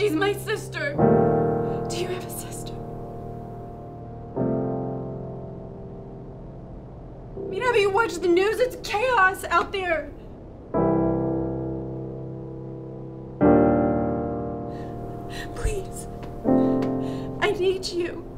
She's my sister. Do you have a sister? I mean, have you watched the news? It's chaos out there. Please. I need you.